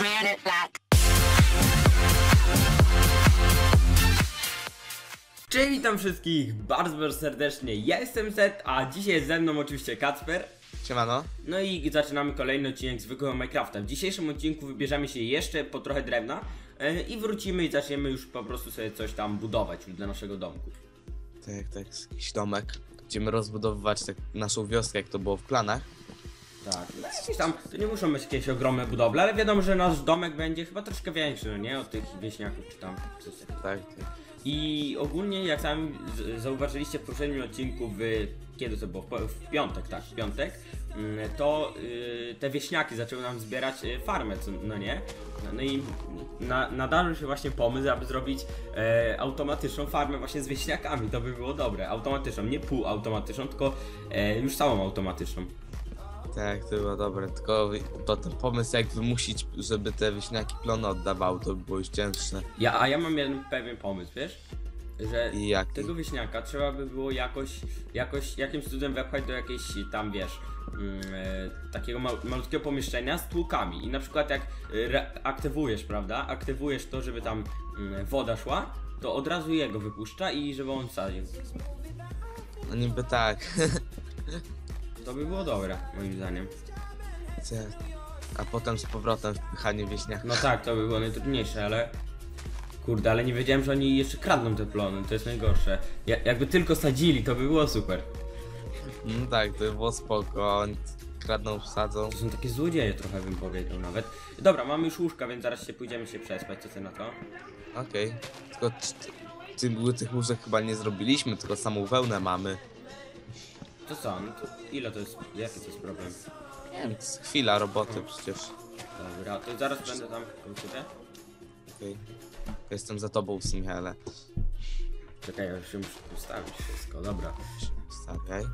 It Cześć, witam wszystkich bardzo, bardzo serdecznie. Ja jestem Zed, a dzisiaj jest ze mną oczywiście Kacper. Siemano. No i zaczynamy kolejny odcinek zwykłego Minecrafta. W dzisiejszym odcinku wybierzemy się jeszcze po trochę drewna e, i wrócimy i zaczniemy już po prostu sobie coś tam budować dla naszego domku. Tak, tak, jakiś domek. Będziemy rozbudowywać tak naszą wioskę, jak to było w planach. Tak, no jakieś tam, to nie muszą być jakieś ogromne budowle, ale wiadomo, że nasz domek będzie chyba troszkę większy, no nie? Od tych wieśniaków czy tam coś takiego. Tak, tak. I ogólnie, jak sami zauważyliście w poprzednim odcinku, w, kiedy to było? W, piątek, tak, w piątek, mm, to y, te wieśniaki zaczęły nam zbierać y, farmę, no nie? No i na, nadarzył się właśnie pomysł, aby zrobić e, automatyczną farmę właśnie z wieśniakami. To by było dobre. Automatyczną, nie półautomatyczną, tylko e, już całą automatyczną. Tak, to było dobre. Tylko to ten pomysł, jak wymusić, żeby te wieśniaki plony oddawały, to by było już cięższe. Ja, a ja mam jeden pewien pomysł, wiesz? Że I jaki? tego wieśniaka trzeba by było jakoś, jakoś jakimś cudem wepchać do jakiejś tam, wiesz, e, takiego mal, malutkiego pomieszczenia z tłukami. I na przykład jak e, aktywujesz, prawda? Aktywujesz to, żeby tam mm, woda szła, to od razu jego wypuszcza i żeby on sadził. No niby tak. To by było dobre, moim zdaniem. A potem z powrotem wpychanie wieśniaka. No tak, to by było najtrudniejsze, ale... Kurde, ale nie wiedziałem, że oni jeszcze kradną te plony, to jest najgorsze. Ja, jakby tylko sadzili, to by było super. No tak, to by było spoko. Oni kradną, wsadzą. To są takie złodzieje trochę bym powiedział nawet. Dobra, mamy już łóżka, więc zaraz się pójdziemy się przespać, co ty na to? Okej. Tylko c- ty, tych łóżek chyba nie zrobiliśmy, tylko samą wełnę mamy. To co, no to ile to jest, jaki to jest problem? Nie wiem, to jest chwila roboty przecież. Dobra, to zaraz będę tam koło ciebie. Okej. Jestem za tobą w sumie, ale... Czekaj, ja już się muszę ustawić wszystko, dobra. Stawiaj.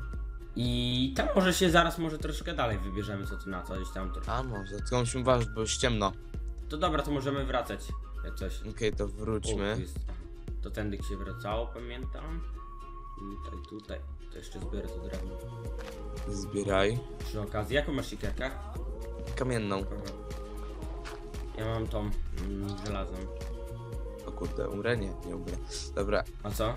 I tam może się zaraz, może troszkę dalej wybierzemy, co ty na gdzieś tam to. A może, tylko musimy uważać, bo już ciemno. To dobra, to możemy wracać, jak coś. Okej, to O, tu wróćmy. jest, to tędy się wracało, pamiętam. Tutaj, tutaj, to jeszcze zbiorę to drewno. Zbieraj. Przy okazji, jaką masz sikierkę? Kamienną. Ja mam tą mm, żelazną. O kurde, umrę? Nie, nie umrę. Dobra. A co?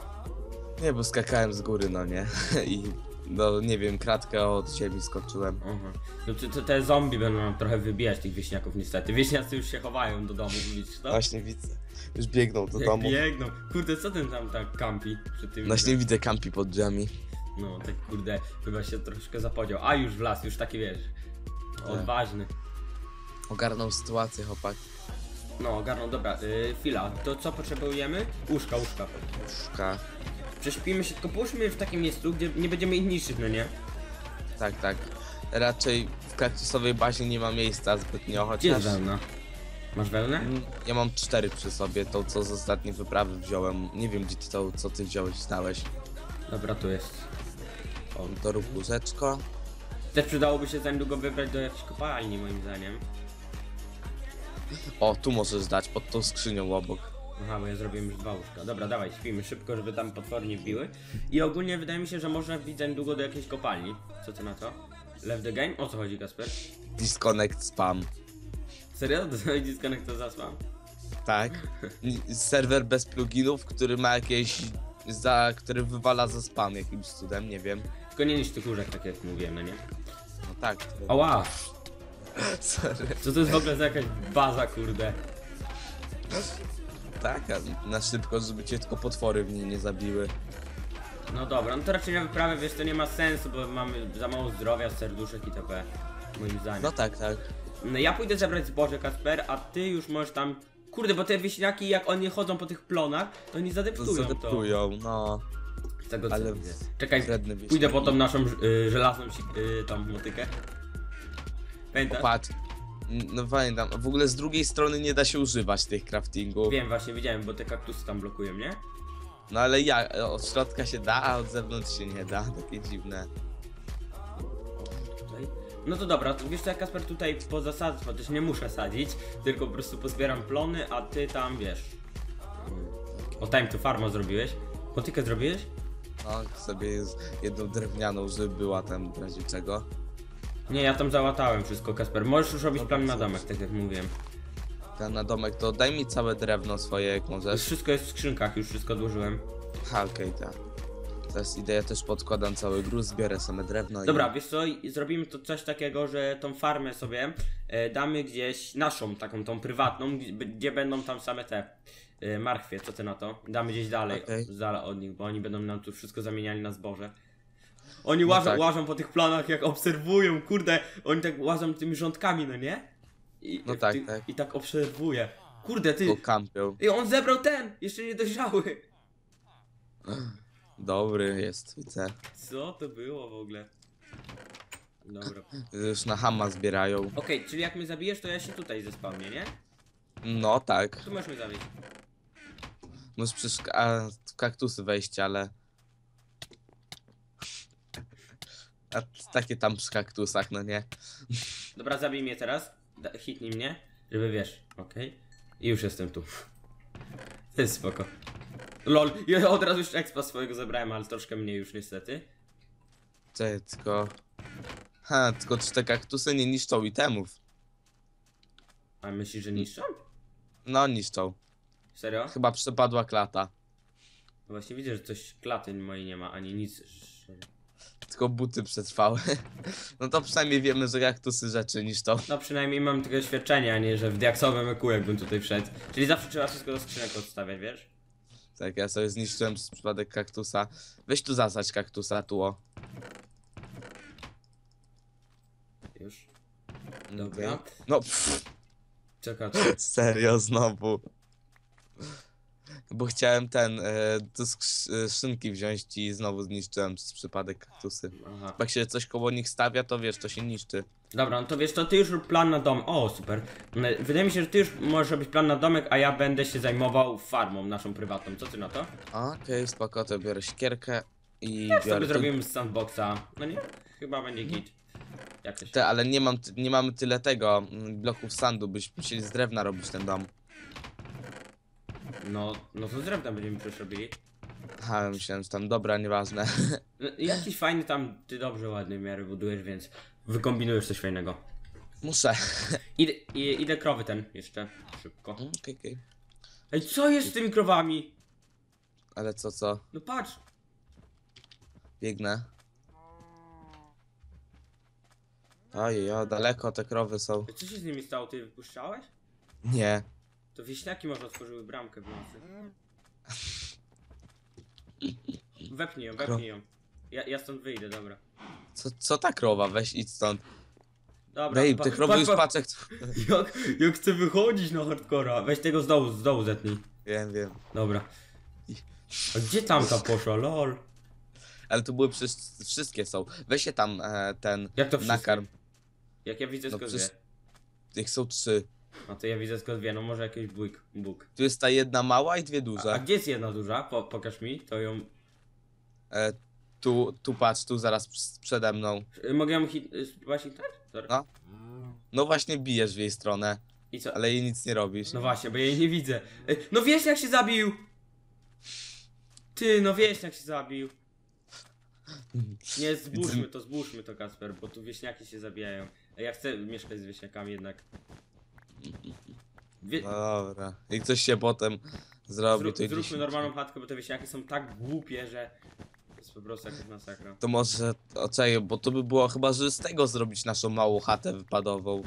Nie, bo skakałem z góry, no nie. I no nie wiem, kratkę od ziemi skoczyłem. Aha. No to, to te zombie będą nam trochę wybijać tych wieśniaków niestety. Wieśniacy już się chowają do domu, widzisz to? Właśnie widzę. Już biegną do Jak domu. biegną. Kurde, co ten tam tak kampi przy tym? Właśnie widzę kampi pod drzwiami. No, tak kurde, chyba się troszkę zapodział. A już w las, już taki wiesz. Odważny. Ogarnął sytuację, chłopak. No, ogarnął, dobra, yy, chwila, to co potrzebujemy? Łóżka, łóżka. Szuka. Prześpimy się, tylko połóżmy w takim miejscu, gdzie nie będziemy ich niszczyć, no nie? Tak, tak. Raczej w kaktusowej bazie nie ma miejsca zbytnio, Gdzie jest chociaż... wełna? Masz wełnę? Mm, Ja mam cztery przy sobie, tą co z ostatniej wyprawy wziąłem. Nie wiem gdzie ty to, co ty wziąłeś, stałeś. Dobra, tu jest. O, To rób łóżeczko. Też przydałoby się za niedługo wybrać do jakiejś kopalni, moim zdaniem. O, tu możesz dać, pod tą skrzynią obok. Aha, bo ja zrobiłem już dwa łóżka. Dobra, dawaj, śpimy szybko, żeby tam potwory nie wbiły. I ogólnie wydaje mi się, że można wbić za niedługo do jakiejś kopalni. Co ty na to? Left the game? O co chodzi, Kasper? Disconnect spam. Serio? To jest disconnect to za spam? Tak. Serwer bez pluginów, który ma jakieś. za. który wywala za spam jakimś cudem, nie wiem. Tylko nie niż tych łóżek, tak jak mówiłem, no nie? No tak. Ała! Sorry. Co to jest w ogóle za jakaś baza, kurde? Tak, na szybko, żeby cię tylko potwory w niej nie zabiły. No dobra, no to raczej na wyprawę, wiesz, to nie ma sensu, bo mamy za mało zdrowia, serduszek itp. Moim zdaniem. No tak, tak. No ja pójdę zebrać zboże, Kasper, a ty już możesz tam... Kurde, bo te wieśniaki, jak oni chodzą po tych plonach, to oni To zadeptują to. zadeptują, no. Z tego co Ale widzę. Czekaj, pójdę po tą naszą y, żelazną y, tą motykę. Pamiętasz? No pamiętam, w ogóle z drugiej strony nie da się używać tych craftingów. Wiem, właśnie widziałem, bo te kaktusy tam blokują, nie? No ale ja, od środka się da, a od zewnątrz się nie da. Takie dziwne. Tutaj. No to dobra, to wiesz co, ja Kasper tutaj pozasadzę, też nie muszę sadzić, tylko po prostu pozbieram plony, a ty tam, wiesz... O, time to farma zrobiłeś? Motykę zrobiłeś? No, sobie jedną drewnianą, żeby była tam w razie czego. Nie, ja tam załatałem wszystko, Kasper. Możesz już robić plan na domek, tak jak mówiłem. ten na domek, to daj mi całe drewno swoje, jak możesz. wszystko jest w skrzynkach, już wszystko odłożyłem. Ha, okej, tak. Teraz idę, ja też podkładam cały gruz, zbierę same drewno Dobra, i... wiesz co, i zrobimy to coś takiego, że tą farmę sobie e, damy gdzieś naszą, taką tą prywatną, gdzie, gdzie będą tam same te e, marchwie, co ty na to? Damy gdzieś dalej, Okej. z dala od nich, bo oni będą nam tu wszystko zamieniali na zboże. Oni No łażą, tak. łażą po tych planach, jak obserwują, kurde, oni tak łażą tymi rządkami, no nie? I, No tak, ty- tak. I tak obserwuje. Kurde, ty, kampią. i on zebrał ten, jeszcze nie dojrzały. Dobry jest, widzę. Co to było w ogóle? Dobra. Już na hama zbierają. Okej, czyli jak mnie zabijesz, to ja się tutaj zespawnię, nie? No tak. Tu możesz mnie zabić. Możesz w kaktusy wejść, ale... A takie tam przy kaktusach, no nie? Dobra, zabij mnie teraz. Da, hitnij mnie, żeby wiesz, okej? I już jestem tu. To jest spoko. Lol, ja od razu już expa swojego zebrałem, ale troszkę mniej już niestety. Czekaj, tylko... Ha, tylko czy te kaktusy nie niszczą itemów? A myślisz, że niszczą? No, niszczą. Serio? Chyba przepadła klata. No Właśnie widzę, że coś klaty mojej nie ma, ani nic. Tylko buty przetrwały. No to przynajmniej wiemy, że kaktusy rzeczy niszczą. No przynajmniej mam tego doświadczenia, a nie, że w diaksowym eku jakbym tutaj wszedł. Czyli zawsze trzeba wszystko do skrzynek odstawiać, wiesz? Tak, ja sobie zniszczyłem przez przypadek kaktusa. Weź tu zasać kaktusa, tu o. Już. Dobra. Okej. No, pff, Czekaj, serio, znowu. Bo chciałem ten, e, do e, szynki wziąć i znowu zniszczyłem przez przypadek kaktusy. aha. Jak się coś koło nich stawia, to wiesz, to się niszczy. Dobra, no to wiesz, to ty już rób plan na dom. O, super. No, Wydaje mi się, że ty już możesz robić plan na domek, a ja będę się zajmował farmą naszą prywatną. Co ty na to? Okej, spoko, to biorę siekierkę i Też biorę... sobie zrobimy z sandboxa. No nie? Chyba będzie git. Jak to się... Te, ale nie, mam, nie mamy tyle tego, mm, bloków sandu, byśmy musieli z drewna robić ten dom. No, no to z drewna będziemy przecież robili. Aha, myślałem, że tam, dobra, nieważne. No, jakiś fajny tam, ty dobrze, ładny w miarę budujesz, więc wykombinujesz coś fajnego. Muszę. Idę, i- idę krowy ten jeszcze, szybko. Mm, Okej, okej. Ej, co jest z tymi krowami? Ale co, co? No patrz. Biegnę. Ojej, o, daleko te krowy są. Co się z nimi stało? Ty wypuszczałeś? Nie. To wieśniaki może otworzyły bramkę w nocy. Wepnij ją, wepnij ją. Ja, ja stąd wyjdę, dobra. Co, co ta krowa? Weź idź stąd. Dobra, Babe, pa- te krowy pa- już pa- patrz jak... Jak, chcę wychodzić na hardcora. Weź tego z dołu, z dołu zetnij. Wiem, wiem. Dobra. A gdzie tamta poszła, lol? Ale tu były przecież wszystkie są. Weź się tam e, ten Jak to wszystkie? nakarm. Jak ja widzę No tylko przecież- dwie. Ich są trzy. No to ja widzę tylko dwie, no może jakiś bóg. bóg. Tu jest ta jedna mała i dwie A, a duże. gdzie jest jedna duża? Po, pokaż mi, to ją... E, tu, tu patrz, tu zaraz ps- przede mną. Y, Mogę ją hit... y, spróbować hitnąć? Sorry. No. No właśnie bijesz w jej stronę, I co? ale jej nic nie robisz. No właśnie, bo ja jej nie widzę. Ej, no wieśniak się zabił! Ty, no wieśniak się zabił. Nie, zbóżmy to, zbóżmy to, Kasper, bo tu wieśniaki się zabijają. Ja chcę mieszkać z wieśniakami jednak. Wie... No dobra. I coś się potem zrobi, Zró- zróbmy się- normalną chatkę, bo te wieśniaki są tak głupie, że... To jest po prostu jakaś masakra. To może, o czekaj, bo to by było chyba, że z tego zrobić naszą małą chatę wypadową.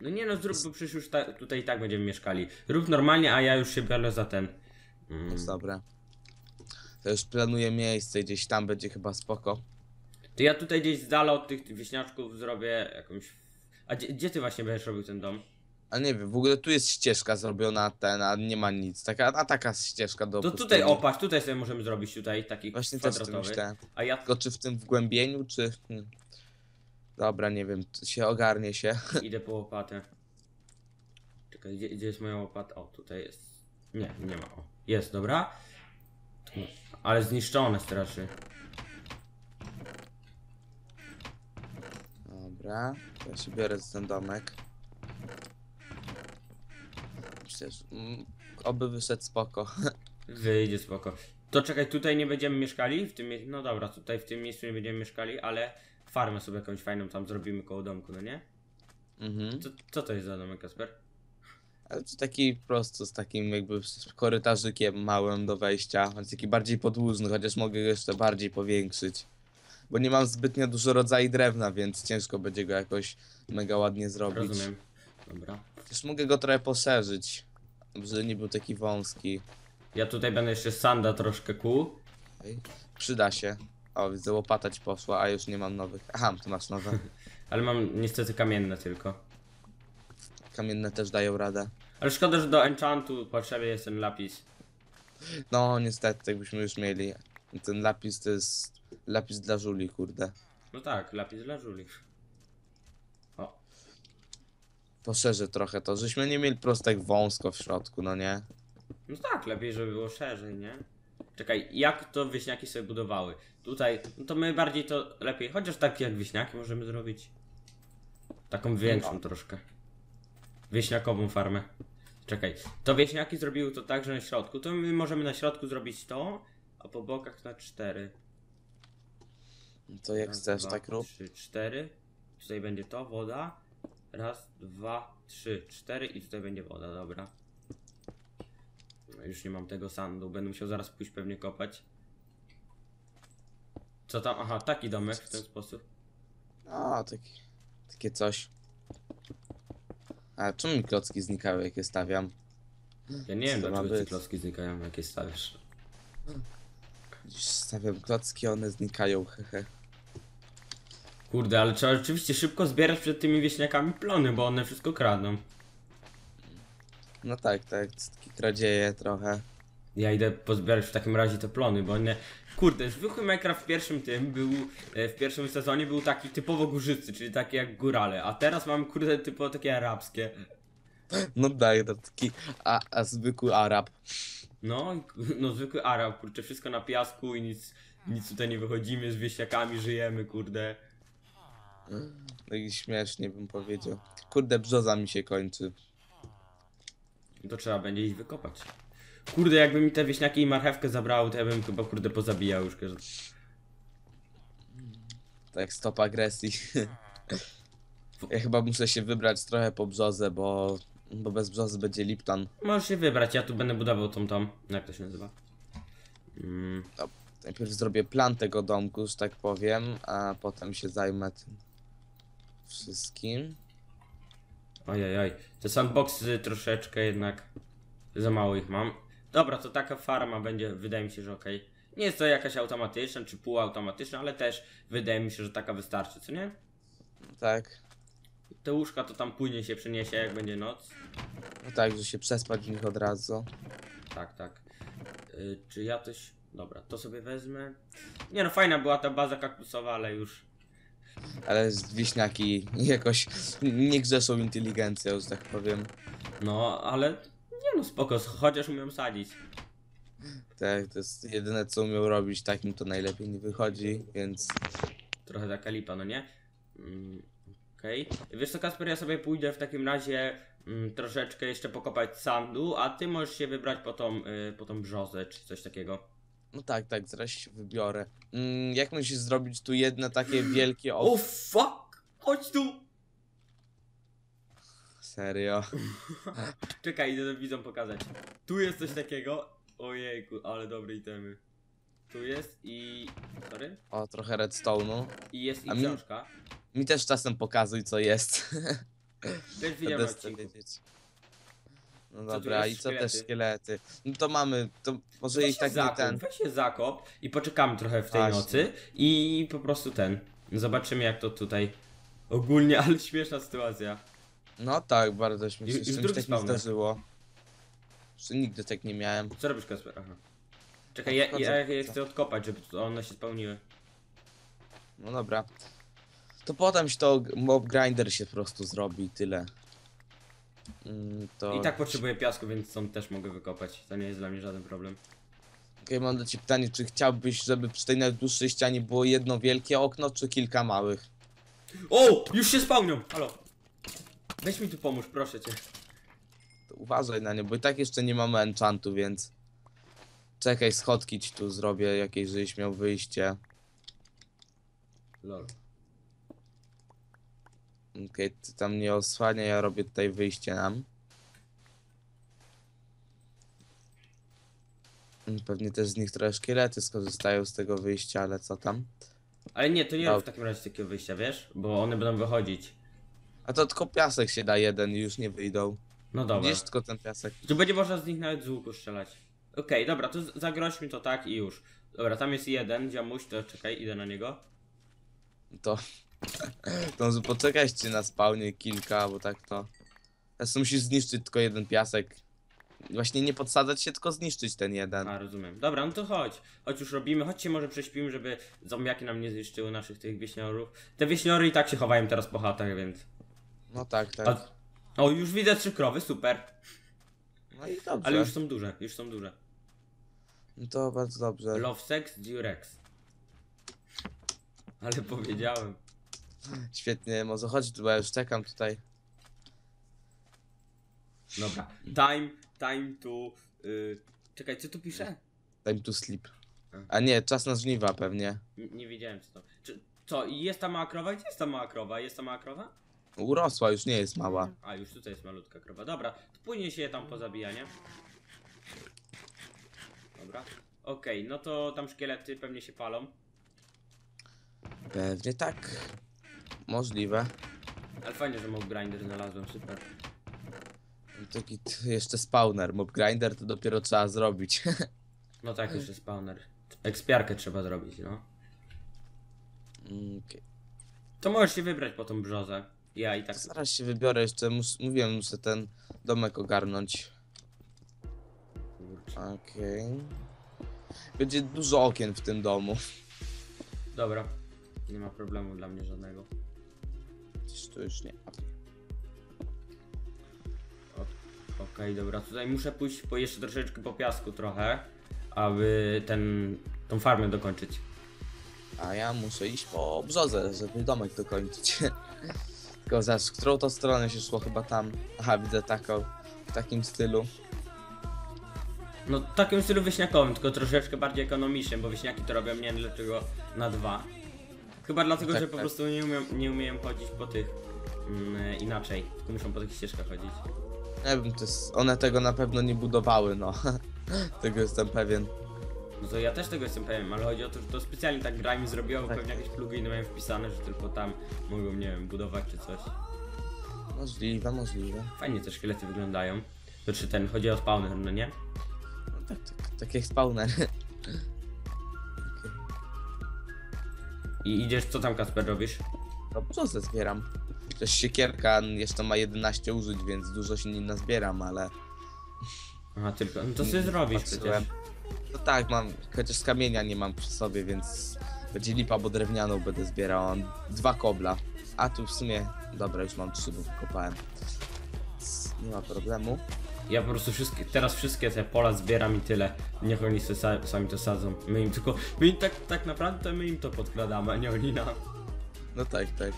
No nie no, zrób, bo przecież już ta, tutaj i tak będziemy mieszkali. Rób normalnie, a ja już się biorę za ten. Mm. Jest dobre. To już planuję miejsce, gdzieś tam będzie chyba spoko. To ja tutaj gdzieś z dala od tych wieśniaczków zrobię jakąś... A gdzie, gdzie ty właśnie będziesz robił ten dom? A nie wiem, w ogóle tu jest ścieżka zrobiona, ten, a nie ma nic. Taka, a taka ścieżka do To pustyni. tutaj opatrz, tutaj sobie możemy zrobić tutaj taki Właśnie też o tym kwadratowy. myślałem. A ja Tylko czy w tym wgłębieniu, czy... Hmm. Dobra, nie wiem, się ogarnie się. idę po łopatę. Czekaj, gdzie, gdzie jest moja łopata? O, tutaj jest. Nie, nie ma. O, jest, dobra. Ale zniszczone strasznie. Dobra, ja się biorę za ten domek. Przecież, mm, oby wyszedł spoko. Wyjdzie spoko. To czekaj, tutaj nie będziemy mieszkali? W tym mie- No dobra, tutaj w tym miejscu nie będziemy mieszkali, ale farmę sobie jakąś fajną tam zrobimy koło domku, no nie? Mhm. Co, co to jest za domek, Kasper? Ale to taki po prostu z takim jakby z korytarzykiem małym do wejścia. Jest taki bardziej podłużny, chociaż mogę go jeszcze bardziej powiększyć. Bo nie mam zbytnio dużo rodzaju drewna, więc ciężko będzie go jakoś mega ładnie zrobić. Rozumiem. Dobra. Też mogę go trochę poszerzyć, żeby nie był taki wąski. Ja tutaj będę jeszcze sanda troszkę kół. Ej, Przyda się. O, widzę, łopata ci poszła, a już nie mam nowych. Aha, ty masz nowe. Ale mam niestety kamienne tylko. Kamienne też dają radę. Ale szkoda, że do enchantu potrzebny jest ten lapis. No, niestety, jakbyśmy już mieli. Ten lapis to jest lapis dla żuli, kurde. No tak, lapis dla żuli. Poszerzę trochę to, żeśmy nie mieli po prostu tak wąsko w środku, no nie? no tak, lepiej, żeby było szerzej, nie? Czekaj, jak to wieśniaki sobie budowały? Tutaj, no to my bardziej to lepiej, chociaż tak jak wieśniaki możemy zrobić. Taką większą No. troszkę. Wieśniakową farmę. Czekaj, to wieśniaki zrobiły to tak, że na środku, to my możemy na środku zrobić to, a po bokach na cztery. To jak Raz, chcesz, dwa, tak rób. Trzy, cztery. Tutaj będzie to, woda. Raz, dwa, trzy, cztery i tutaj będzie woda, dobra. No, Już nie mam tego sandu, będę musiał zaraz pójść pewnie kopać. Co tam? Aha, taki domek w ten sposób. No, taki, takie coś. A czemu mi klocki znikały, jak je stawiam? Ja nie wiem, ma dlaczego ci być? klocki znikają, jakie stawiasz. Gdzieś stawiam klocki, one znikają, hehe. Kurde, ale trzeba rzeczywiście szybko zbierać przed tymi wieśniakami plony, bo one wszystko kradną. No tak, tak, takie kradzieje trochę. Ja idę pozbierać w takim razie te plony, bo one... Kurde, zwykły Minecraft w pierwszym tym był, e, w pierwszym sezonie był taki typowo górzycy, czyli taki jak górale, a teraz mam kurde typowo takie arabskie. No daj, to taki, a, a zwykły Arab. No, no zwykły Arab, kurczę, wszystko na piasku i nic, nic tutaj nie wychodzimy, z wieśniakami żyjemy, kurde. No i śmiesznie bym powiedział. Kurde, brzoza mi się kończy. To trzeba będzie iść wykopać. Kurde, jakby mi te wieśniaki i marchewkę zabrały, to ja bym chyba kurde pozabijał już każdy. Tak, stop agresji. ja chyba muszę się wybrać trochę po brzozę, bo, bo bez brzozy będzie Lipton. Możesz się wybrać, ja tu będę budował tą tą, jak to się nazywa? Mm, Najpierw zrobię plan tego domku, że tak powiem, a potem się zajmę tym wszystkim. Ojej, te sandboxy troszeczkę jednak za mało ich mam. Dobra, to taka farma będzie, wydaje mi się, że okej. Nie jest to jakaś automatyczna czy półautomatyczna, ale też wydaje mi się, że taka wystarczy, co nie? Tak, Te łóżka to tam później się przeniesie, jak będzie noc. no tak, że się przespać w nich od razu. Tak, tak. Y, czy ja coś... Dobra, to sobie wezmę. Nie no, fajna była ta baza kaktusowa, ale już... Ale z wieśniaki jakoś nie grzeszą inteligencją, że tak powiem. No, ale... Nie no, spoko, chociaż umiem sadzić. Tak, to jest jedyne co umiał robić, tak mi to najlepiej nie wychodzi, więc Trochę taka lipa, no nie? Mm, Okej. Wiesz co, Kasper, ja sobie pójdę w takim razie mm, troszeczkę jeszcze pokopać sandu, a ty możesz się wybrać po tą, y, po tą brzozę, czy coś takiego. No tak, tak, zaraz się wybiorę. Mm, jak musisz zrobić tu jedno takie wielkie O o... fuck! Chodź tu! Serio? Czekaj, idę widzom pokazać. Tu jest coś takiego. Ojejku, ale dobre itemy. Tu jest i... Sorry? O, trochę redstone'u. I jest i A mi- książka. Mi też czasem pokazuj co jest. Też widziałem odcinku. No tu dobra, jest? i co też Szkielety. szkielety? No to mamy, to może Weź i się tak zakop, ten. weź się zakop i poczekamy trochę w tej Właśnie. nocy i po prostu ten. Zobaczymy jak to tutaj ogólnie, ale śmieszna sytuacja. No tak, bardzo śmiesznie. Już- już Czymś drugi tak spawner. zdarzyło. Jeszcze nigdy tak nie miałem. Co robisz Kasper? Aha. Czekaj, ja, ja, ja chcę odkopać, żeby tu one się spełniły. No dobra. To potem się to mob grinder się po prostu zrobi i tyle. Mm, to... I tak potrzebuję piasku, więc stąd też mogę wykopać. To nie jest dla mnie żaden problem. Okej, mam do ciebie pytanie, czy chciałbyś, żeby przy tej najdłuższej ścianie było jedno wielkie okno, czy kilka małych? O! Już się spełnią! Halo! Weź mi tu pomóż, proszę cię. To uważaj na nie, bo i tak jeszcze nie mamy enchantu, więc... Czekaj, schodki ci tu zrobię, jakieś, żebyś miał wyjście. Lol. Okej, okay, ty tam nie osłania, ja robię tutaj wyjście nam. Mm, pewnie też z nich trochę szkielety skorzystają z tego wyjścia, ale co tam? Ale nie, to nie no. w takim razie takiego wyjścia, wiesz? Bo one będą wychodzić. A to tylko piasek się da jeden i już nie wyjdą. No dobra. Widzisz tylko ten piasek. Tu będzie można z nich nawet z łuku strzelać. Okej, okay, dobra, to zagroźmy to tak i już. Dobra, tam jest jeden, ziomuś, to czekaj, idę na niego. To To może poczekajcie na spawnie kilka, bo tak to. Teraz musisz zniszczyć tylko jeden piasek. Właśnie nie podsadzać się, tylko zniszczyć ten jeden. A, rozumiem. Dobra, no to chodź. Chodź już robimy, chodźcie może prześpimy, żeby zombiaki nam nie zniszczyły naszych tych wieśniorów. Te wieśniory i tak się chowają teraz po chatach, więc... No tak, tak. A... O, już widzę trzy krowy, super. No i dobrze. Ale już są duże, już są duże. No to bardzo dobrze. Love sex, Durex. Ale powiedziałem. Świetnie, może chodź bo ja już czekam tutaj. Dobra. Time, time to... Y... Czekaj, co tu pisze? Time to sleep. A nie, czas na żniwa pewnie. N- nie wiedziałem co to. Czy, co, i jest ta mała krowa? Gdzie jest ta mała krowa? Jest ta mała krowa? Urosła, już nie jest mała. A, już tutaj jest malutka krowa. Dobra, to później się je tam pozabija, nie? Dobra. Okej, no to tam szkielety pewnie się palą. Pewnie tak. Możliwe. Ale fajnie, że mob grinder znalazłem, super. Taki jeszcze spawner. Mob grinder to dopiero trzeba zrobić. No tak, jeszcze spawner. Ekspiarkę trzeba zrobić, no. Mm, okej. To możesz się wybrać po tą brzozę. Ja i tak. Zaraz się wybiorę jeszcze. Mus mówiłem, muszę ten domek ogarnąć. Okej. Będzie dużo okien w tym domu. Dobra. Nie ma problemu dla mnie żadnego. Tu już nie. Okej, dobra, tutaj muszę pójść po jeszcze troszeczkę po piasku trochę, aby ten, tą farmę dokończyć. A ja muszę iść po brzozę, żeby domek dokończyć. Tylko zaraz, w którą to stronę się szło chyba tam. Aha, widzę taką, w takim stylu. No w takim stylu wyśniakowym, tylko troszeczkę bardziej ekonomicznym, bo wyśniaki to robią nie wiem dlaczego na dwa. Chyba dlatego, Tak, że po tak. prostu nie umiem, nie umiem chodzić po tych mm, inaczej, tylko muszą po tych ścieżkach chodzić. Nie wiem, to jest, one tego na pewno nie budowały, no. tego jestem pewien. No to ja też tego jestem pewien, ale chodzi o to, że to specjalnie tak gra mi zrobiła, bo Tak. pewnie jakieś pluginy mają wpisane, że tylko tam mogą, nie wiem, budować czy coś. Możliwe, możliwe. Fajnie te szkielety wyglądają. To czy ten, chodzi o spawner, no nie? No tak, tak, tak jak spawner. I idziesz, co tam Kasper robisz? No brzozę zbieram. Też siekierka jeszcze ma 11 użyć, więc dużo się nie nazbieram, ale... Aha, tylko, no to sobie zrobisz patrzyłem. przecież. No tak, mam, chociaż kamienia nie mam przy sobie, więc będzie lipa, bo drewnianą będę zbierał. Mam dwa kobla. A tu w sumie, dobra, już mam trzy, bo wykopałem. Więc Nie ma problemu. Ja po prostu wszystkie, teraz wszystkie te pola zbieram i tyle. Niech oni sobie sa- sami to sadzą. My im tylko, my im tak, tak naprawdę to my im to podkładamy, a nie oni nam. No tak, tak.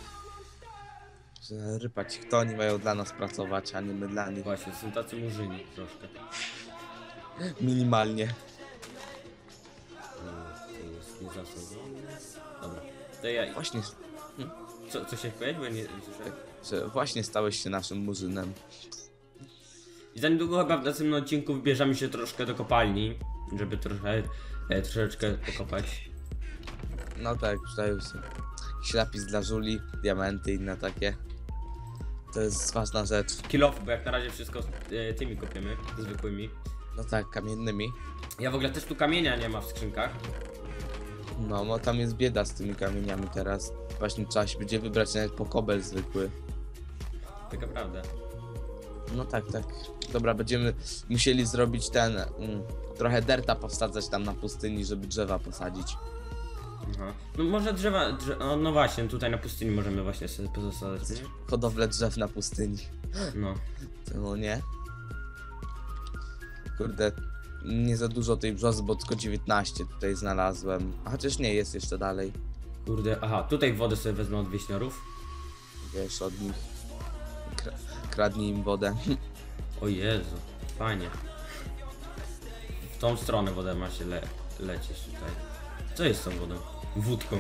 Że rypać ich to oni mają dla nas pracować, a nie my dla nich. Właśnie, są tacy murzyni troszkę. Minimalnie. To jest niezasadzone. Dobra. To ja, Właśnie, co, co się powiedzieć, bo nie nie słyszałem. że właśnie stałeś się naszym murzynem. I za niedługo chyba w następnym odcinku wybierzemy się troszkę do kopalni, żeby trochę, e, troszeczkę pokopać. No tak, przydają się. Jakiś lapis dla żuli, diamenty i inne takie. To jest ważna rzecz. Kilof, bo jak na razie wszystko e, tymi kopiemy, zwykłymi. No tak, kamiennymi. Ja w ogóle też tu kamienia nie ma w skrzynkach. No, bo tam jest bieda z tymi kamieniami teraz. Właśnie trzeba się będzie wybrać nawet po kobel zwykły. Taka prawda. No tak, tak. Dobra, będziemy musieli zrobić ten. Mm, trochę derta powsadzać tam na pustyni, żeby drzewa posadzić. Aha. No może drzewa, drze no, no właśnie, tutaj na pustyni możemy właśnie sobie pozostać, nie? Hodowlę drzew na pustyni. No. No nie. Kurde, nie za dużo tej brzozy, bo tylko 19 tutaj znalazłem. A chociaż nie, jest jeszcze dalej. Kurde, aha, tutaj wodę sobie wezmę od wieśniorów. Wiesz, od nich. Kra kradnij im wodę. O Jezu, fajnie. W tą stronę wodę ma się le lecieć tutaj. Co jest z tą wodą? Wódką.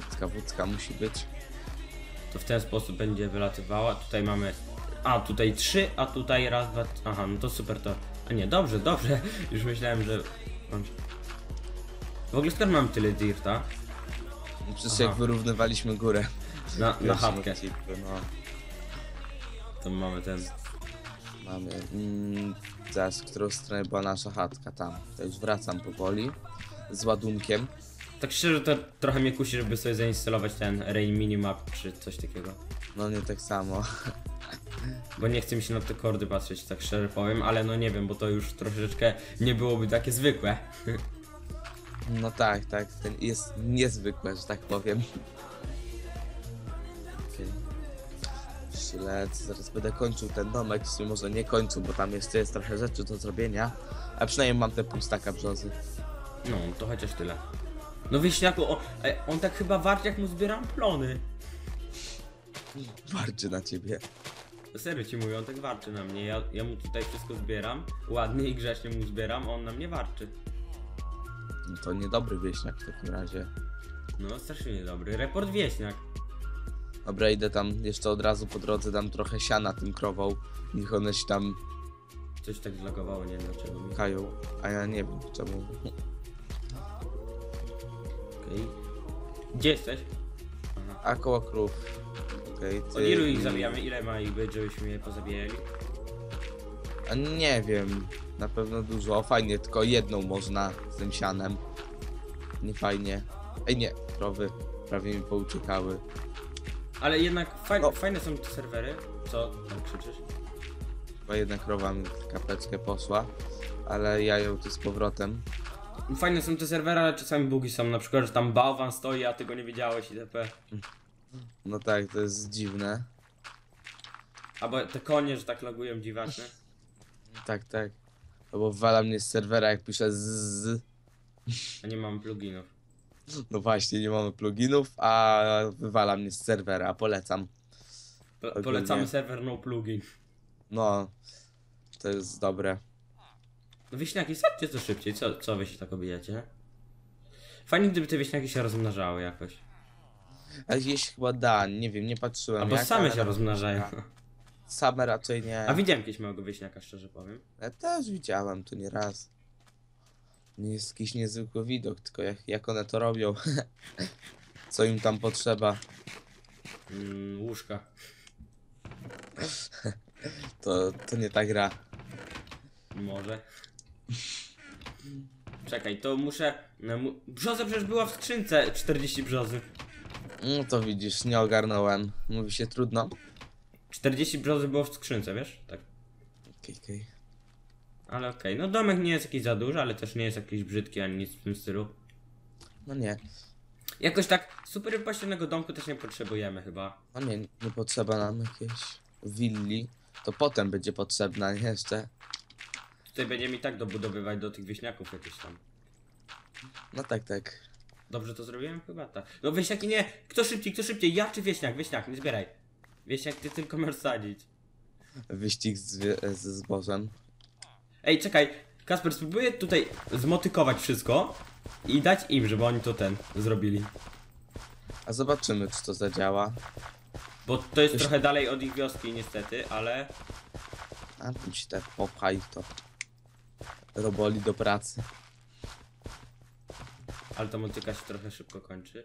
Wódka, wódka musi być. To w ten sposób będzie wylatywała. Tutaj mamy... A, tutaj trzy, a tutaj raz, dwa... Aha, no to super to... A nie, dobrze, dobrze. Już myślałem, że... W ogóle skąd mam tyle dirta? Przecież Aha. jak wyrównywaliśmy górę. Na, na chatkę. No, To mamy ten... mamy. Mm, teraz, w którą stronę była nasza chatka? Tam. To już wracam powoli. Z ładunkiem. Tak szczerze to trochę mnie kusi, żeby sobie zainstalować ten Rain Minimap czy coś takiego. No nie tak samo. Bo nie chce mi się na te kordy patrzeć, tak szczerze powiem, ale no nie wiem, bo to już troszeczkę nie byłoby takie zwykłe. No tak, tak. Ten jest niezwykłe, że tak powiem. Szlet, zaraz będę kończył ten domek, sumie może nie kończył, bo tam jeszcze jest trochę rzeczy do zrobienia. A przynajmniej mam te pół staka brzozy. No, to chociaż tyle. No wieśniaku, o, ej, on tak chyba warczy jak mu zbieram plony. Warczy na ciebie. Serio ci mówię, on tak warczy na mnie. Ja, ja mu tutaj wszystko zbieram, ładnie i grzecznie mu zbieram, a on na mnie warczy. No to niedobry wieśniak w takim razie. No, strasznie niedobry. Report wieśniak. Dobra, idę tam jeszcze od razu po drodze, dam trochę siana tym krową. Niech one się tam Coś tak zlagowało, nie wiem dlaczego mi. kają. A ja nie wiem czemu. Okej. Gdzie jesteś? A koło krów. Okej, Od ilu ich zabijamy? Ile ma ich być, żebyśmy je pozabijali? A nie wiem, na pewno dużo. Fajnie, tylko jedną można z tym sianem. Nie fajnie. Ej nie, krowy prawie mi pouciekały. Ale jednak faj, No. fajne są te serwery. Co tam krzyczysz? Chyba jedna krowa mi w kapeczkę poszła, ale ja ją tu z powrotem. Fajne są te serwery, ale czasami bugi są. Na przykład, że tam bałwan stoi, a ty go nie wiedziałeś itp. No tak, to jest dziwne. Albo te konie, że tak logują dziwaczne. Tak, tak. Albo wala mnie z serwera jak piszę z. A nie mam pluginów. No właśnie, nie mamy pluginów, a wywala mnie z serwera, polecam. Po, polecamy serwer no plugin. No, to jest dobre. No wieśniaki, sadźcie to szybciej. Co, co wy się tak obijacie? Fajnie, gdyby te wieśniaki się rozmnażały jakoś. A gdzieś chyba da, nie wiem, nie patrzyłem. Albo same ale się na- rozmnażają. Same raczej nie. A widziałem kiedyś małego wieśniaka, szczerze powiem. Ja też widziałem to nie raz. Nie jest jakiś niezwykły widok, tylko jak, jak one to robią. Co im tam potrzeba, Mm, łóżka. to, to nie ta gra. Może. Czekaj, to muszę... No, mu... Brzoza przecież była w skrzynce. 40 brzozy. No to widzisz, nie ogarnąłem. Mówi się trudno. 40 brzozy było w skrzynce, wiesz? Tak. Okej, okej. Ale okej, no domek nie jest jakiś za duży, ale też nie jest jakiś brzydki ani nic w tym stylu. No nie, Jakoś tak super pościelnego domku też nie potrzebujemy chyba. no nie, nie potrzeba nam jakiejś willi. To potem będzie potrzebna nie? jeszcze. Tutaj będziemy i tak dobudowywać do tych wieśniaków jakieś tam. No tak, tak. Dobrze to zrobiłem? Chyba tak. No wieśniaki nie! Kto szybciej, kto szybciej? Ja czy wieśniak? Wieśniak, nie zbieraj. Wieśniak ty tylko możesz sadzić. Wyścig z, ze zbożem. Ej, czekaj, Kasper, spróbuję tutaj zmotykować wszystko i dać im, żeby oni to ten zrobili. A zobaczymy, czy to zadziała. Bo to jest trochę dalej od ich wioski niestety, ale A tu ci tak popchaj to. Roboli do pracy. ale ta motyka się trochę szybko kończy.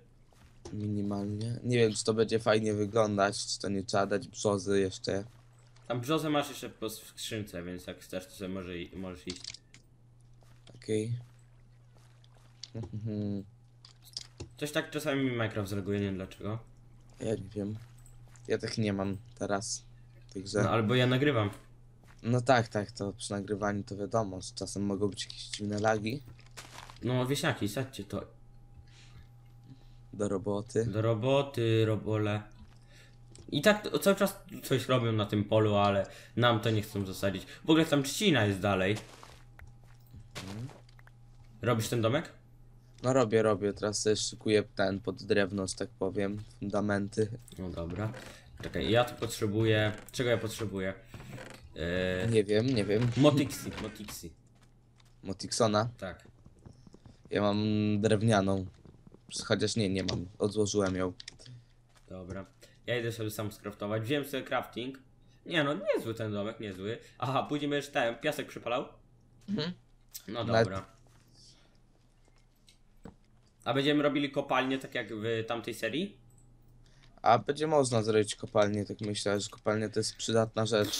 Minimalnie. Nie wiem, czy to będzie fajnie wyglądać, czy to nie trzeba dać brzozy jeszcze. Tam brzozę masz jeszcze po skrzynce, więc jak chcesz, to sobie może, i- możesz iść. Okej. Mhm. Coś tak czasami mi Minecraft zreaguje, nie wiem dlaczego. Ja nie wiem. Ja tak nie mam teraz. Także. No albo ja nagrywam. No tak, tak, to przy nagrywaniu to wiadomo, że czasem mogą być jakieś dziwne lagi No wieśniaki, sadźcie to. do roboty. Do roboty, robole. I tak cały czas coś robią na tym polu, ale nam to nie chcą zasadzić. W ogóle tam trzcina jest dalej. Robisz ten domek? No robię, robię. Teraz sobie szykuję ten pod drewno, że tak powiem. Fundamenty. No dobra. Czekaj, ja tu potrzebuję... Czego ja potrzebuję? Eee, Nie wiem, nie wiem. Motixi, Motixi. Motiksona. Tak. Ja mam drewnianą. Chociaż nie, nie mam. Odłożyłem ją. Dobra. Ja idę sobie sam skraftować. Wziąłem sobie crafting. Nie no, niezły ten domek, niezły. Aha, później będziesz ten piasek przypalał? Mhm. No dobra. A będziemy robili kopalnię tak jak w tamtej serii? A będzie można zrobić kopalnię, tak myślę, że kopalnia to jest przydatna rzecz.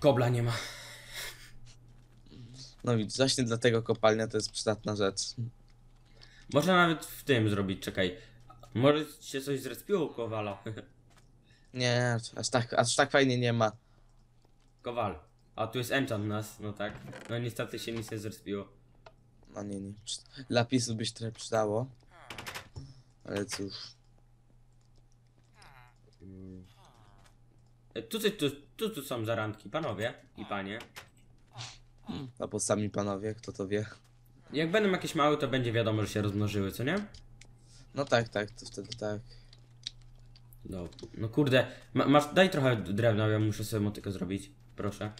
Kobla nie ma. No widzisz, właśnie dlatego kopalnia to jest przydatna rzecz. Można nawet w tym zrobić, czekaj. Może się coś zrespiło u Kowala. Nie, aż tak, aż tak fajnie nie ma. Kowal. A tu jest enchant nas, no tak. No niestety się nic nie zrespiło. No nie, nie. Lapisu byś trochę przydało. Ale cóż. E, Tutaj tu, tu, tu są zarandki, panowie i panie. No bo sami panowie, kto to wie. Jak będą jakieś małe, to będzie wiadomo, że się rozmnożyły, co nie? No tak, tak, to wtedy tak. No, no kurde, ma, masz, daj trochę drewna, ja muszę sobie motykę zrobić, proszę.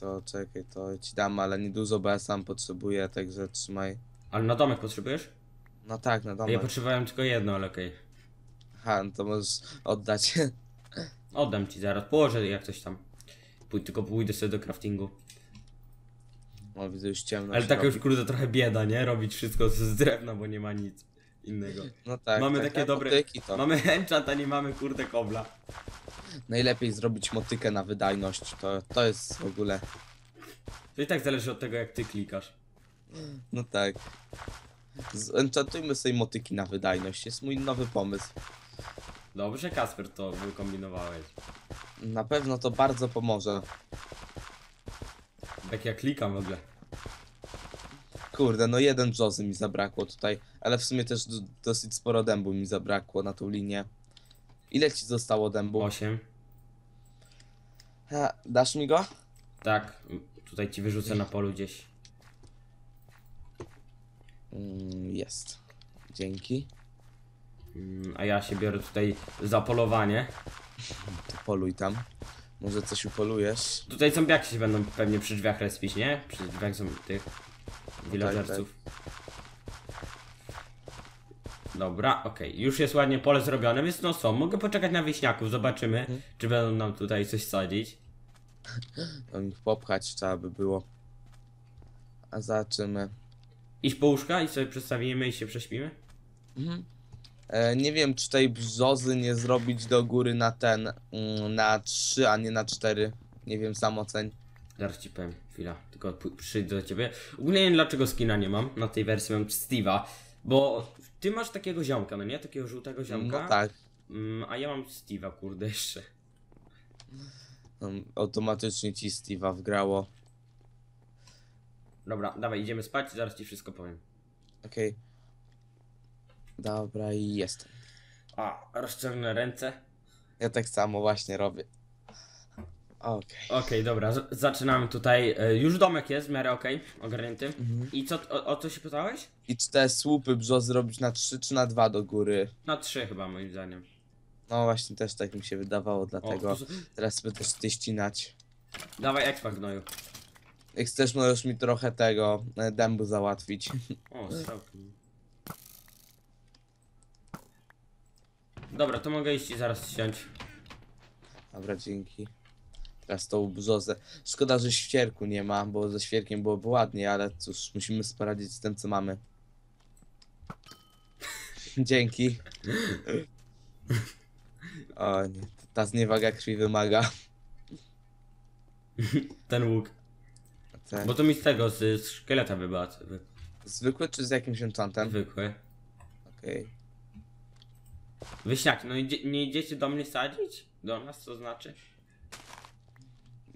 To czekaj, to ci dam, ale nie dużo, bo ja sam potrzebuję, także trzymaj. Ale na domek potrzebujesz? No tak, na Ja domek. potrzebowałem tylko jedno, ale okej. Aha, no to możesz oddać. Oddam ci zaraz, położę jak coś tam. Pój, tylko pójdę sobie do craftingu. O, widzę już ciemno. Ale się tak już kurde trochę bieda, nie? Robić wszystko z drewna, bo nie ma nic innego. No tak, mamy tak, takie a dobre. motyki to. Mamy enchant, a nie mamy kurde kobla. Najlepiej zrobić motykę na wydajność. To, to jest w ogóle. To i tak zależy od tego jak ty klikasz. No tak. Enchantujmy sobie motyki na wydajność. Jest mój nowy pomysł. Dobrze, Kasper, to wykombinowałeś. Na pewno to bardzo pomoże. Tak jak klikam w ogóle. Kurde, no jeden brzozy mi zabrakło tutaj, ale w sumie też d- dosyć sporo dębu mi zabrakło na tą linię. Ile ci zostało dębu? 8. Ha, dasz mi go? Tak, tutaj ci wyrzucę na polu gdzieś. Mm, jest. Dzięki. Mm, A ja się biorę tutaj za polowanie. To poluj tam. Może coś upolujesz? Tutaj zombiaki się będą pewnie przy drzwiach respić, nie? Przy drzwiach są tych villagerców. Dobra, okej. Już jest ładnie pole zrobione, więc no co, mogę poczekać na wieśniaków, zobaczymy, czy będą nam tutaj coś sadzić. To ich popchać trzeba by było. A zobaczymy. Iść po łóżka i sobie przedstawimy i się prześpimy? Mhm. E, nie wiem, czy tej brzozy nie zrobić do góry na ten, mm, na 3, a nie na 4. Nie wiem, sam oceń. Zaraz ci powiem, chwila, tylko przyjdę do ciebie. Ogólnie nie wiem dlaczego skina nie mam, na tej wersji mam Steve'a, bo ty masz takiego ziomka, no nie? Takiego żółtego ziomka. No tak. Mm, a ja mam Steve'a, kurde, jeszcze. No, automatycznie ci Steve'a wgrało. Dobra, dawaj, idziemy spać, zaraz ci wszystko powiem. Okej. Dobra, i jestem. A, rozciągnę ręce. Ja tak samo właśnie robię. Okej. Okej, dobra, z- zaczynamy tutaj. E, już domek jest w miarę okej, ogarnięty. Mhm. I co, o, o co się pytałeś? I czy te słupy brzozy robić na 3 czy na 2 do góry? Na trzy chyba, moim zdaniem. No właśnie, też tak mi się wydawało, O, dlatego tu, teraz będę też ty ścinać. dawaj expa gnoju. Jak chcesz, możesz mi trochę tego e, dębu załatwić. O, strzałki. Dobra, to mogę iść i zaraz ściąć. Dobra, dzięki. Teraz tą brzozę. Szkoda, że świerku nie ma, bo ze świerkiem byłoby ładnie, ale cóż, musimy poradzić z tym, co mamy. Dzięki. O nie, ta zniewaga krwi wymaga. Ten łuk. Tak. Bo to mi z tego, z, z szkieleta wybyła. wy- Zwykły czy z jakimś enchantem? Zwykły. Okej. Wyśniaki, no idzie, nie idziecie do mnie sadzić? Do nas, co znaczy?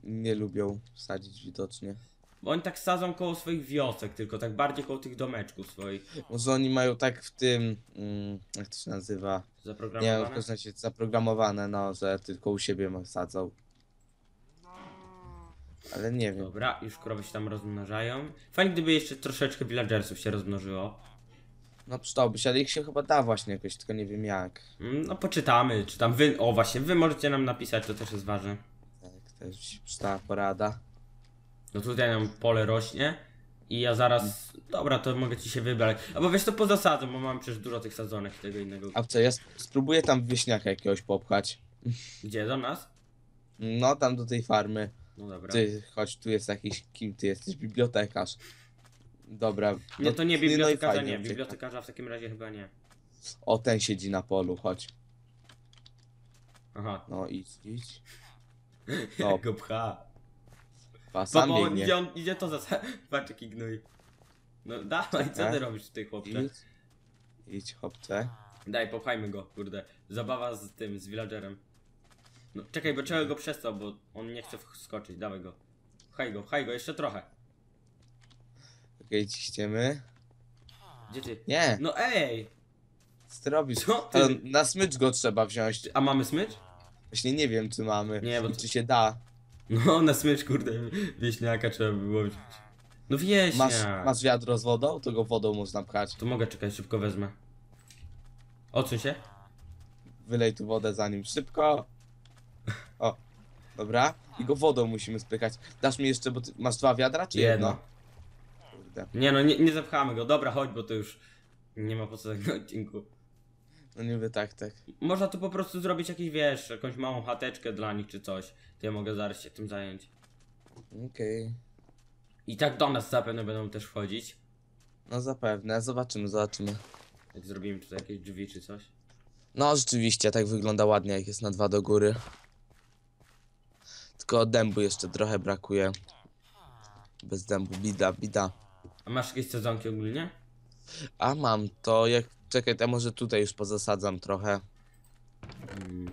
Nie lubią sadzić widocznie. Bo oni tak sadzą koło swoich wiosek, tylko tak bardziej koło tych domeczków swoich. Może oni mają tak w tym, mm, jak to się nazywa? Nie w Zaprogramowane. każdym razie zaprogramowane, no, że tylko u siebie sadzą. Ale nie wiem. Dobra, już krowy się tam rozmnażają. Fajnie gdyby jeszcze troszeczkę villagersów się rozmnożyło. No przydałoby się, ale ich się chyba da właśnie jakoś, tylko nie wiem jak. Mm, No poczytamy, czy tam wy... O właśnie, wy możecie nam napisać, to też jest ważne. Też się przydała porada. No tutaj nam pole rośnie. I ja zaraz... Dobra, to mogę ci się wybrać. Albo wiesz to poza sadzą, bo mam przecież dużo tych sadzonek i tego innego. A co, ja sp- spróbuję tam wieśniaka jakiegoś popchać. Gdzie, do nas? No, tam do tej farmy. No dobra. Ty, chodź, tu jest jakiś, kim ty jesteś? Bibliotekarz. Dobra. Nie, no, to nie no i bibliotekarza, fajnie, nie. ucieka. Bibliotekarza w takim razie chyba nie. O, ten siedzi na polu, chodź. Aha. No, idź, idź. No, go pcha. pa, sam Babo, biegnie. idzie, on, idzie to za... Patrz jaki gnój. No dawaj, co ty Czekaj. robisz tutaj chłopcze? Idź. Idź, chłopcze. Daj, popchajmy go, kurde. Zabawa z tym, z villagerem. No czekaj, bo trzeba go przestał, bo on nie chce wskoczyć, dawaj go. Pchaj go, pchaj go, jeszcze trochę. Okej, ciśniemy. Gdzie ty? Nie, No ej! co ty robisz? Co ty? Ale na smycz go trzeba wziąć. A mamy smycz? Właśnie nie wiem, czy mamy. Nie, bo I to- czy się da. No, na smycz, kurde, wieśniaka trzeba było wziąć. No wieśniak. Masz, masz wiadro z wodą? To go wodą można pchać. To mogę czekać, szybko wezmę. Odsuń się. Wylej tu wodę za nim szybko. O, dobra. I go wodą musimy spykać. Dasz mi jeszcze, bo ty masz dwa wiadra, czy jedno? Jedno. Kurde. Nie no, nie, nie zapchamy go. Dobra, chodź, bo to już nie ma po co tak na odcinku. No niby tak, tak. Można tu po prostu zrobić jakiś, wiesz, jakąś małą chateczkę dla nich czy coś. To ja mogę zaraz się tym zająć. Okej. I tak do nas zapewne będą też wchodzić. No zapewne, zobaczymy, zobaczymy. Jak zrobimy tutaj jakieś drzwi czy coś. No rzeczywiście, tak wygląda ładnie, jak jest na dwa do góry. Tylko dębu jeszcze trochę brakuje. Bez dębu, bida, bida. A masz jakieś sezonki ogólnie? A mam to, jak... Czekaj, to może tutaj już pozasadzam trochę. Mm.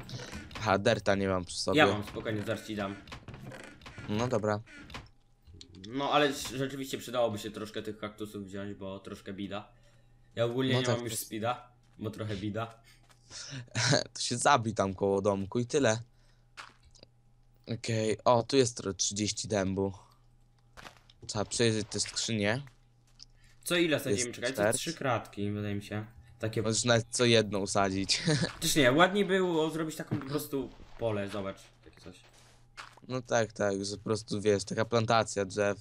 Aha, derta nie mam przy sobie. Ja mam, spokojnie, zaraz ci dam. No dobra. No ale rzeczywiście przydałoby się troszkę tych kaktusów wziąć, bo troszkę bida. Ja ogólnie No nie tak, mam już to- speeda, bo trochę bida. To się zabij tam koło domku i tyle. Okej, o, tu jest tro- 30 dębu. Trzeba przejrzeć te skrzynie. Co ile sadzimy? Czterć. trzy kratki, wydaje mi się. Takie Możesz nawet co jedno usadzić. Też nie, ładniej było zrobić taką po prostu pole, zobacz, takie coś. No tak, tak, że po prostu wiesz, taka plantacja drzew.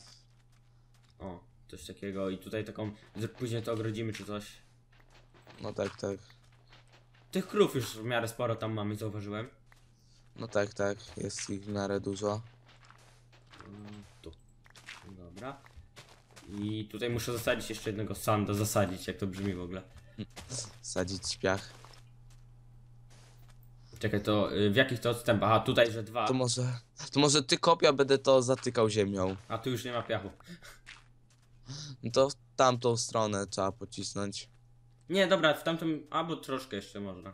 O, coś takiego i tutaj taką, że później to ogrodzimy czy coś. No tak, tak. Tych krów już w miarę sporo tam mamy, zauważyłem. No tak, tak, jest ich w miarę dużo. Tu. Dobra. I tutaj muszę zasadzić jeszcze jednego sanda, zasadzić, jak to brzmi w ogóle. Sadzić piach. Czekaj, to y, w jakich to odstępach? Aha, tutaj, że dwa. To może, to może ty kopia, będę to zatykał ziemią. A tu już nie ma piachu. No to w tamtą stronę trzeba pocisnąć. Nie, dobra, w tamtym, albo troszkę jeszcze można.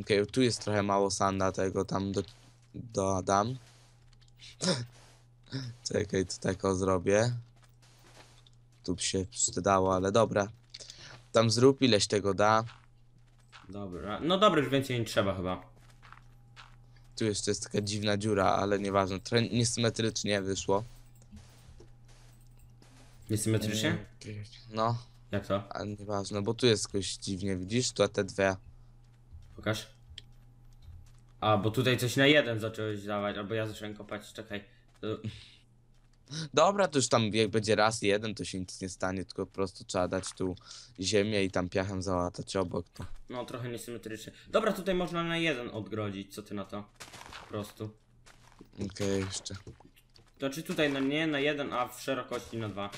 Okej, tu jest trochę mało sanda tego, tam do, dodam. Czekaj, to tak o zrobię. Tu by się przydało, ale dobra. Tam zrób ileś tego da. Dobra, no dobra, już więcej nie trzeba chyba. Tu jeszcze jest taka dziwna dziura, ale nieważne. Trochę niesymetrycznie wyszło. Niesymetrycznie? No, Jak to? ale nieważne, bo tu jest jakoś dziwnie, widzisz? Tu te dwie. Pokaż. A, bo tutaj coś na jeden zacząłeś dawać, albo ja zacząłem kopać, czekaj. To, Dobra, to już tam jak będzie raz jeden, to się nic nie stanie, tylko po prostu trzeba dać tu ziemię i tam piachem załatać obok. To. no, trochę niesymetrycznie. Dobra, tutaj można na jeden odgrodzić, co ty na to? Po prostu. Okej, jeszcze. Znaczy tutaj na nie na jeden, a w szerokości na dwa.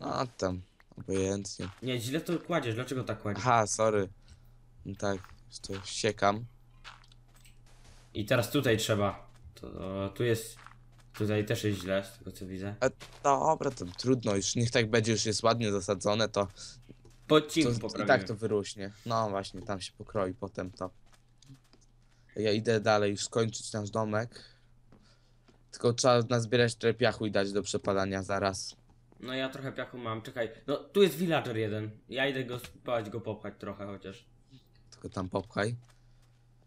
No tam, obojętnie. Nie, źle to kładziesz, dlaczego tak kładziesz? Aha, sorry. No tak, już to siekam. I teraz tutaj trzeba. To, tu jest. Tutaj też jest źle, z tego co widzę. A dobra, to trudno, już niech tak będzie, już jest ładnie zasadzone, to, Po to odcinku i poprawimy. tak to wyrośnie. No właśnie, tam się pokroi potem to. Ja idę dalej już skończyć nasz domek. Tylko trzeba nazbierać trochę piachu i dać do przepalania zaraz. No ja trochę piachu mam, czekaj. No tu jest villager jeden. Ja idę go spać, go popchać trochę chociaż. Tylko tam popchaj.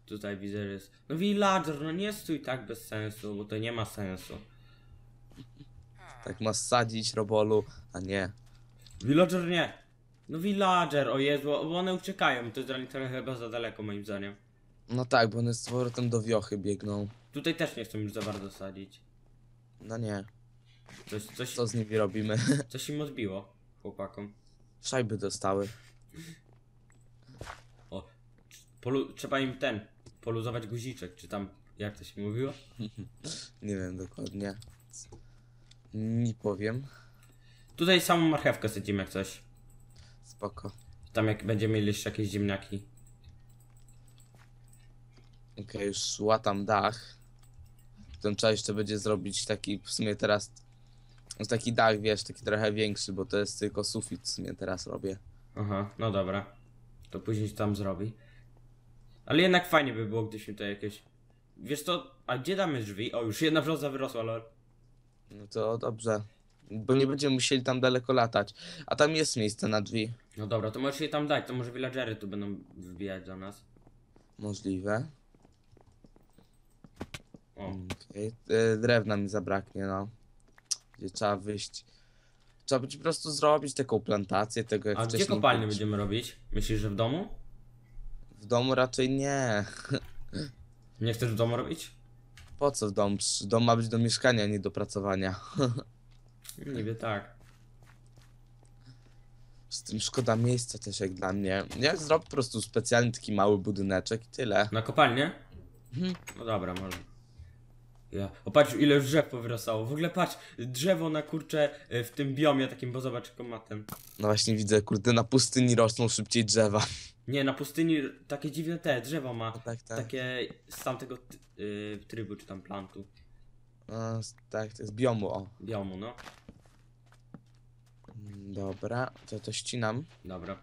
Tutaj widzę, że jest. No villager, no nie stój tak bez sensu, bo to nie ma sensu. Tak masz sadzić robolu, a nie. Villager nie. No villager, o Jezu, bo one uciekają. To jest dla nich trochę chyba za daleko moim zdaniem. No tak, bo one z powrotem do wiochy biegną. Tutaj też nie chcą już za bardzo sadzić. No nie. Coś, coś, Co z nimi robimy? coś im odbiło, chłopakom. Szajby dostały. O, polu- trzeba im ten, poluzować guziczek, czy tam, jak to się mówiło? Nie wiem dokładnie. Nie powiem. Tutaj samą marchewkę sadzimy jak coś. Spoko. Tam jak będziemy mieli jeszcze jakieś ziemniaki. Okej, już łatam dach. Ten trzeba jeszcze będzie zrobić taki, w sumie teraz, no taki dach, wiesz, taki trochę większy, bo to jest tylko sufit w sumie teraz robię. Aha, no dobra. To później się tam zrobi. Ale jednak fajnie by było, gdybyśmy to jakieś... Wiesz co, a gdzie damy drzwi? O, już jedna brzoza wyrosła, lol. No to dobrze, bo nie będziemy musieli tam daleko latać. A tam jest miejsce na drzwi. No dobra, to możesz je tam dać, to może villagery tu będą wbijać do nas. Możliwe. O, Okej, e, drewna mi zabraknie, no. Gdzie trzeba wyjść. Trzeba będzie po prostu zrobić taką plantację tego, jak a gdzie wcześniej kopalnię będziemy robić? Myślisz, że w domu? W domu raczej nie. Nie chcesz w domu robić? Po co w domu? Przecież Dom ma być do mieszkania, nie do pracowania. Niby tak. Z tym szkoda miejsca też jak dla mnie. Ja zrobię po prostu specjalny taki mały budyneczek i tyle. Na kopalnię? Mhm. No dobra, może. Ja. O patrz ile już drzew powyrastało. W ogóle patrz, drzewo na kurcze y, w tym biomie takim, bo zobacz jaką ma ten. No właśnie widzę, kurde, na pustyni rosną szybciej drzewa. Nie, na pustyni takie dziwne te drzewo ma. Tak, tak. Takie z tamtego y, trybu czy tam plantu. No, s- tak, to jest biomu, o. Biomu, no. Mm, Dobra, to to ścinam. Dobra.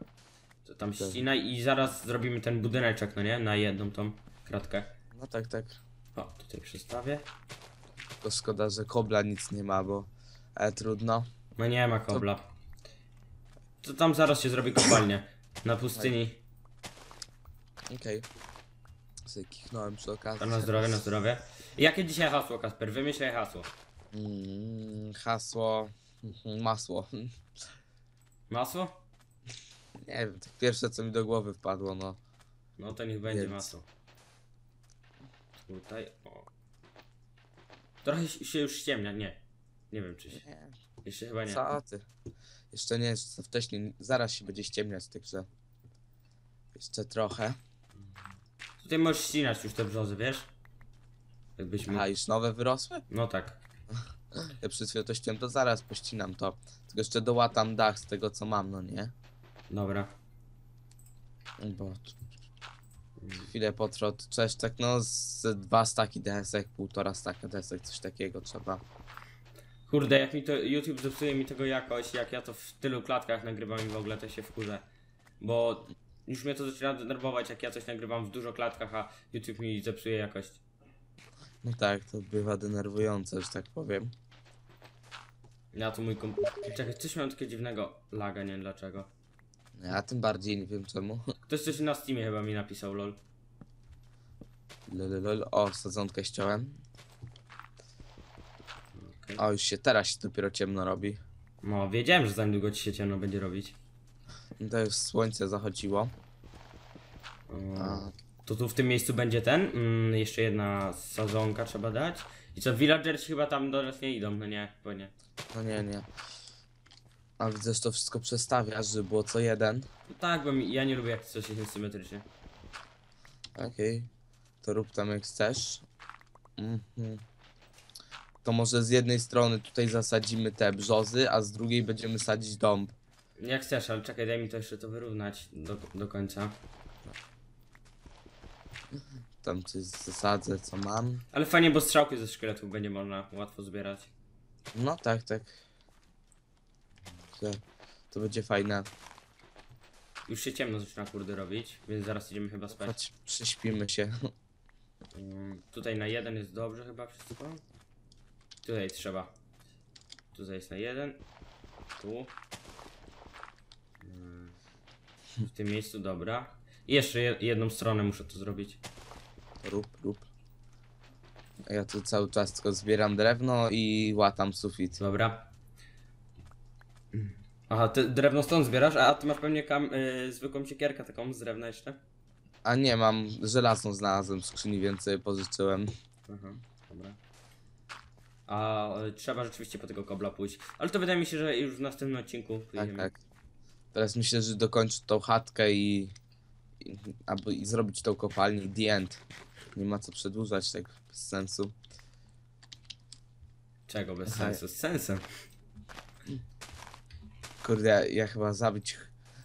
To tam Dobra. ścinaj i zaraz zrobimy ten budyneczek, no nie? Na jedną tą kratkę. No tak, tak. O, tutaj przestawię. To szkoda, że kobla nic nie ma, bo ale trudno. No nie ma kobla. To tam zaraz się zrobi kopalnia. Na pustyni. Okej. Sobie kichnąłem przy okazji. To na zdrowie, na zdrowie. Jakie dzisiaj hasło, Kasper? Wymyślaj hasło. Mm, hasło. Mhm, Masło. Masło? Nie wiem, to pierwsze co mi do głowy wpadło, no. No to niech będzie Więc. masło. Tutaj, o. Trochę się już ściemnia, nie. Nie wiem czy się. Nie, Jeszcze chyba nie. co ty? Jeszcze nie, jeszcze za wcześnie, zaraz się będzie ściemniać, także... Jeszcze trochę. Tutaj możesz ścinać już te brzozy, wiesz? Jakbyśmy. A, już nowe wyrosły? No tak. Ja przed chwilą to to zaraz pościnam to. Tylko jeszcze dołatam dach z tego co mam, no nie? Dobra. Bo... Chwilę potrwa cześć, tak no z dwa staki desek, półtora staka desek, coś takiego trzeba. Kurde, jak mi to YouTube zepsuje mi tego jakoś, jak ja to w tylu klatkach nagrywam i w ogóle to się wkurzę. Bo już mnie to zaczyna denerwować, jak ja coś nagrywam w dużo klatkach, a YouTube mi zepsuje jakość. No tak, to bywa denerwujące, że tak powiem. Ja to mój komp... Czekaj, coś miałem takiego dziwnego laga, nie wiem dlaczego. Ja tym bardziej nie wiem czemu. Ktoś coś na Steamie chyba mi napisał, lol. Lololol. O, sadzonkę ściąłem. Okej. O, już się teraz się dopiero ciemno robi. No, wiedziałem, że za niedługo ci się ciemno będzie robić. To już słońce zachodziło. A, To tu w tym miejscu będzie ten, mm, jeszcze jedna sadzonka trzeba dać. I co, villagersi chyba tam do nas nie idą, no nie, bo nie. no nie, nie. A widzę, że to wszystko przestawiasz, żeby było co jeden. No tak, bo mi, ja nie lubię jak coś jest symetrycznie. Okej. To rób tam jak chcesz. Mhm. To może z jednej strony tutaj zasadzimy te brzozy, a z drugiej będziemy sadzić dąb. Jak chcesz, ale czekaj, daj mi to jeszcze to wyrównać do, do końca. Tam coś zasadzę, co mam. Ale fajnie, bo strzałki ze szkieletów będzie można łatwo zbierać. No tak, tak. To, to będzie fajne. Już się ciemno zaczyna kurde robić, więc zaraz idziemy chyba spać. Chodź, prześpimy się. Mm, tutaj na jeden jest dobrze chyba wszystko. Tutaj trzeba. Tutaj jest na jeden. Tu. W tym miejscu, dobra. I jeszcze je, jedną stronę muszę to zrobić. Rób, rób. A Ja tu cały czas tylko zbieram drewno i łatam sufit. Dobra. Aha, ty drewno stąd zbierasz, a ty masz pewnie kam, y, zwykłą siekierkę taką z drewna jeszcze? A nie, mam żelazną znalazłem w skrzyni, więc sobie pożyczyłem. Aha, dobra. A y, trzeba rzeczywiście po tego kobla pójść. Ale to wydaje mi się, że już w następnym odcinku Tak, pójdziemy. tak. Teraz myślę, że dokończę tą chatkę i, i, albo i zrobić tą kopalnię the end. Nie ma co przedłużać tak bez sensu. Czego bez Aha. sensu? Z sensem. Kurde, ja, ja chyba zabić...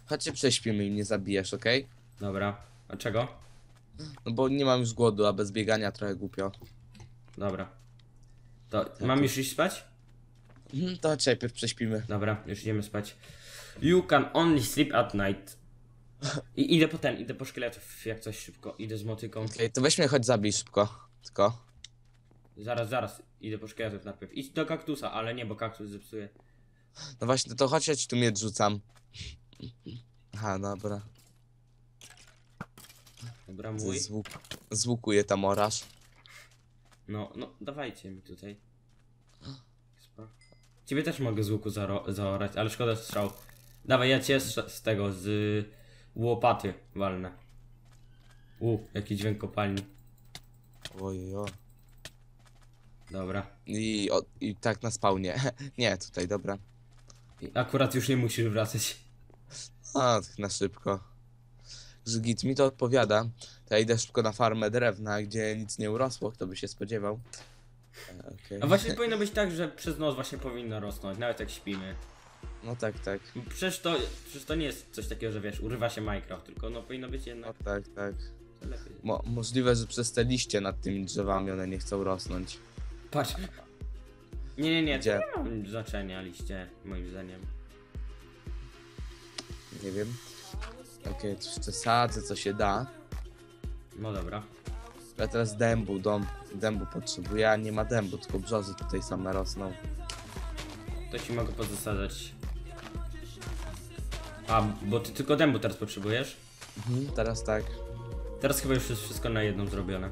Chodźcie prześpimy i mnie zabijesz, okej? Dobra. A czego? No bo nie mam już głodu, a bez biegania trochę głupio. Dobra. To mam już iść spać? Mhm, To chodź najpierw prześpimy. Dobra, już idziemy spać. You can only sleep at night. I idę po ten, idę po szkieletów, jak coś szybko. Idę z motyką. Okej, to weź mnie chodź zabij szybko. Tylko. Zaraz, zaraz. Idę po szkieletów najpierw. Idź do kaktusa, ale nie, bo kaktus zepsuje. No właśnie, to chodź, ja ci tu miecz rzucam. Aha, dobra. Dobra, mój. Z, łuk, z łuku je tam orasz. No, no, dawajcie mi tutaj. Ciebie też mogę z łuku zaro- zaorać, ale szkoda strzał. Dawaj, ja cię z, z tego, z łopaty walnę. U, jaki dźwięk kopalni. Ojojo. Dobra. I, o, I tak na spawnie. Nie, tutaj, dobra. I akurat już nie musisz wracać. A, tak na szybko. Że git mi to odpowiada. To ja idę szybko na farmę drewna, gdzie nic nie urosło, kto by się spodziewał. E, okej. A właśnie powinno być tak, że przez noc właśnie powinno rosnąć, nawet jak śpimy. No tak, tak. Przecież to, przecież to nie jest coś takiego, że wiesz, urywa się Minecraft, tylko no powinno być No jednak tak, tak. lepiej. Mo możliwe, że przez te liście nad tymi drzewami one nie chcą rosnąć. Patrz. Nie, nie, nie, Gdzie? to nie ma znaczenia liście, moim zdaniem. Nie wiem. Okej, okay, jeszcze sadzę co się da. No dobra. Ja teraz dębu, dąb, dębu potrzebuję, a nie ma dębu, tylko brzozy tutaj same rosną. To ci mogę pozasadzać. A, bo ty tylko dębu teraz potrzebujesz? Mhm, teraz tak. Teraz chyba już jest wszystko na jedną zrobione.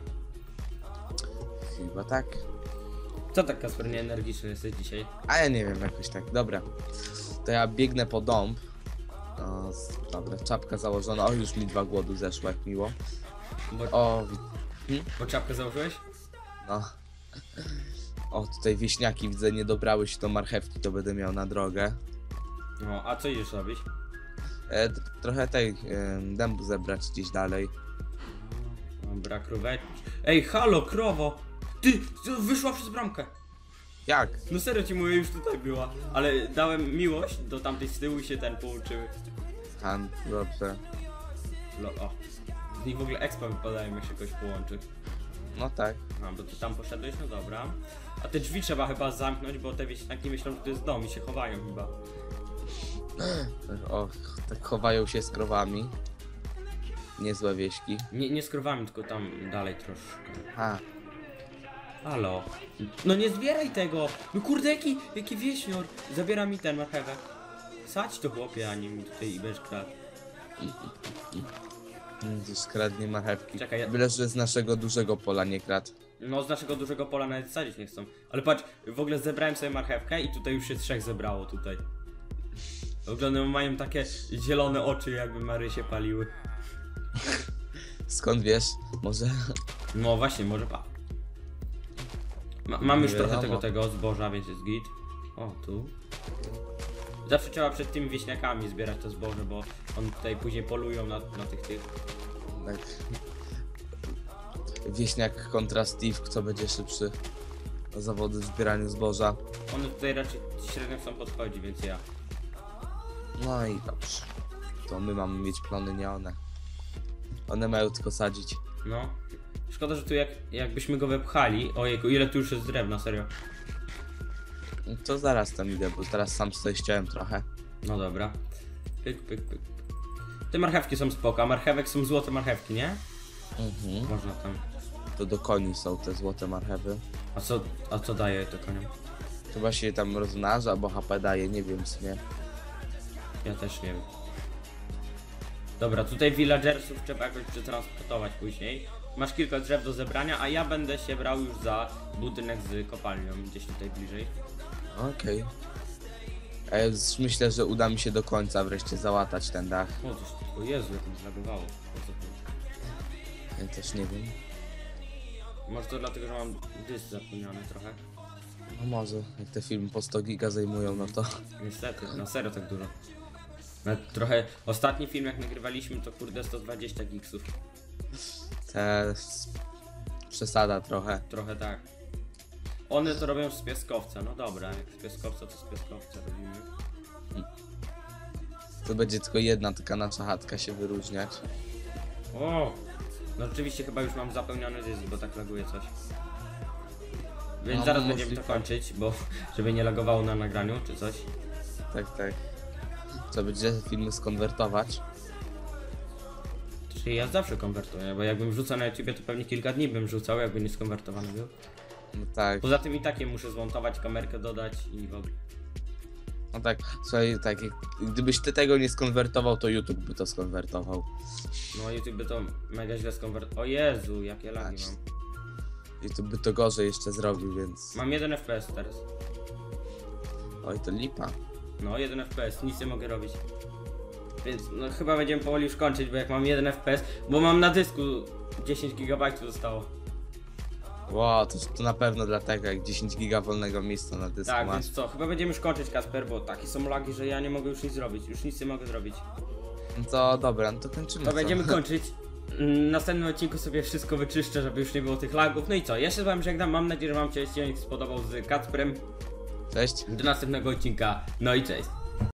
Chyba tak. Co tak Kasper nieenergiczny jesteś dzisiaj? A ja nie wiem, jakoś tak. Dobra. To ja biegnę po dąb. O, z- dobra, czapka założona. O, już mi dwa głodu zeszło, jak miło. Bo, O, wi- bo czapkę założyłeś? no. O, tutaj wieśniaki widzę, nie dobrały się do marchewki, to będę miał na drogę. No, a co idziesz robić? E, trochę tej e, dębu zebrać gdzieś dalej. Dobra, króweczki. Ej, halo, krowo! Ty, co, wyszła przez bramkę. Jak? No serio ci mówię, już tutaj była. Ale dałem miłość do tamtej z tyłu i się ten połączyły. Han, dobrze. Lo, o. Z nich w ogóle expa wypadają, jak się kogoś połączy. No tak. A, bo ty tam poszedłeś, no dobra. A te drzwi trzeba chyba zamknąć, bo te wieśniaki myślą, że to jest dom i się chowają chyba. O, tak chowają się z krowami. Niezłe wieśki. Nie, nie z krowami, tylko tam dalej troszkę. Ha, Halo. No nie zbieraj tego! No kurde, jaki, jaki wieśnior! Zabiera mi ten marchewek. Sadź to chłopie, a nie mi tutaj i będziesz kradł. gdzieś skradnie marchewki. Czekaj, ja- Byle, że z naszego dużego pola nie kradł. No z naszego dużego pola nawet sadzić nie chcą. Ale patrz, w ogóle zebrałem sobie marchewkę i tutaj już się trzech zebrało tutaj. Oglądam, mają takie zielone oczy, jakby Mary się paliły. Skąd wiesz? Może... No właśnie, może pa. Ma, mam już trochę wiadomo. tego, tego zboża, więc jest git. O, tu. Zawsze trzeba przed tymi wieśniakami zbierać to zboże, bo oni tutaj później polują na, na tych tych. Tak. Wieśniak kontra Steve, kto będzie szybszy? Na zawody w zbieraniu zboża. One tutaj raczej średnio chcą podchodzi, więc ja. No i dobrze. To my mamy mieć plony, nie one. One mają tylko sadzić. No. Szkoda, że tu jak, jakbyśmy go wepchali. Ojejku, ile tu już jest drewna, serio. To zaraz tam idę, bo teraz sam sobie ściąłem trochę. No dobra. Pyk, pyk, pyk. Te marchewki są spoko, a marchewek są złote marchewki, nie? Mhm. Można tam. To do koni są te złote marchewy. A co, a co daje to koniom? Chyba się tam rozmnaża, bo HP daje, nie wiem w sumie. Ja też nie wiem. Dobra, tutaj villagersów trzeba jakoś przetransportować później. Masz kilka drzew do zebrania, a ja będę się brał już za budynek z kopalnią, gdzieś tutaj bliżej. Okej. Już myślę, że uda mi się do końca wreszcie załatać ten dach. O, coś, o Jezu, jak mi zlagowało. O co chodzi? Ja też nie wiem. Może to dlatego, że mam dysk zapełniony trochę. No może, jak te filmy po 100 giga zajmują, no to... Niestety, na serio tak dużo. Nawet trochę, ostatni film jak nagrywaliśmy to kurde 120 gigsów. Te... przesada trochę. Trochę tak. One to robią z pieskowca, no dobra, jak z pieskowca, to z pieskowca robimy. To będzie tylko jedna taka nasza chatka się wyróżniać. O! No rzeczywiście chyba już mam zapełniony dysk, bo tak laguje coś. Więc No, zaraz możliwe. będziemy to kończyć, bo żeby nie lagowało na nagraniu czy coś. Tak, tak. Trzeba będzie filmy skonwertować. Czyli ja zawsze konwertuję, bo jakbym wrzucał na YouTubie, to pewnie kilka dni bym rzucał, jakby nie skonwertowany był. No tak. Poza tym i takie muszę zmontować, kamerkę dodać i w ogóle. No tak, słuchaj, tak, jak, gdybyś ty tego nie skonwertował, to YouTube by to skonwertował. No YouTube by to mega źle skonwertował. O Jezu, jakie lagi mam. YouTube by to gorzej jeszcze zrobił, więc... Mam 1 FPS teraz. Oj, to lipa. No, 1 FPS, nic nie mogę robić. Więc no chyba będziemy powoli już kończyć, bo jak mam 1 FPS, bo mam na dysku 10 GB zostało. Wow, to, to na pewno dlatego, jak 10 giga wolnego miejsca na dysku Tak, masz. więc co, chyba będziemy już kończyć Kasper, bo takie są lagi, że ja nie mogę już nic zrobić, już nic nie mogę zrobić. No to dobra, no to kończymy To co? będziemy kończyć. W następnym odcinku sobie wszystko wyczyszczę, żeby już nie było tych lagów. No i co, ja się z wami żegnam, mam nadzieję, że wam się odcinek spodobał z Kacprem. Cześć. Do następnego odcinka, no i cześć.